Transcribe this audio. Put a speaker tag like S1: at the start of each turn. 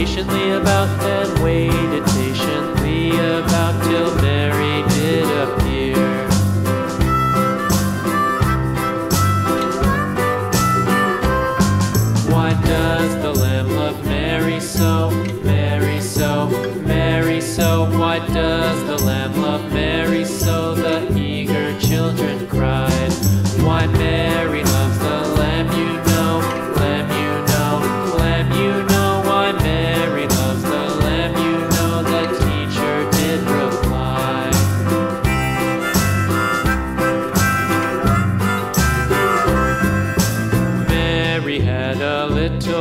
S1: patiently about and waited patiently about till Mary did appear. Why does the Lamb love Mary so?